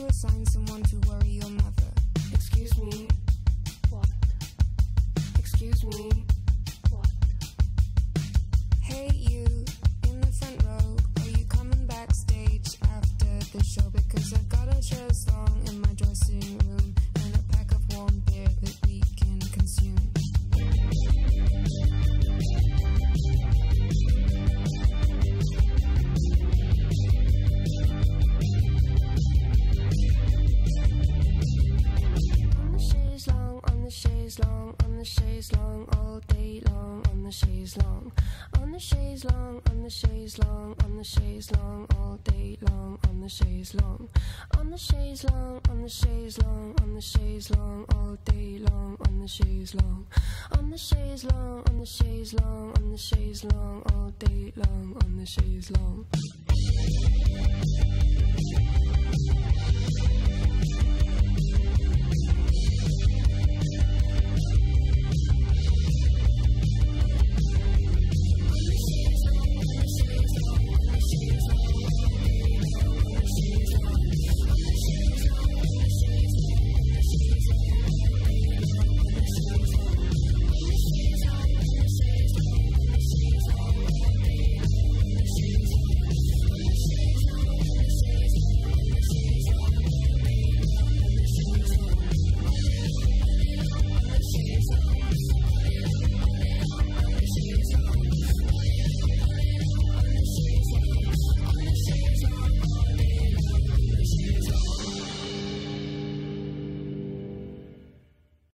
to assign someone to worry your mother. Excuse me? What? Excuse me? On the chaise longue, all day long, on the chaise longue. On the chaise longue, on the chaise longue, on the chaise longue, all day long, on the chaise longue. On the chaise longue, on the chaise longue, on the chaise longue, all day long, on the chaise longue. On the chaise longue, on the chaise longue, on the chaise longue, all day long, on the chaise longue.